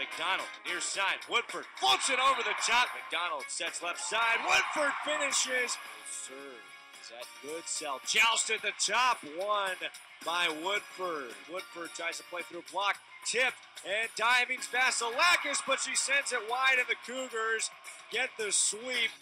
McDonald, near side. Woodford floats it over the top. McDonald sets left side. Woodford finishes. Serve. Is that good? Sell. Joust at the top. One by Woodford. Woodford tries to play through block. Tip and diving's Vasilakis, but she sends it wide, and the Cougars get the sweep.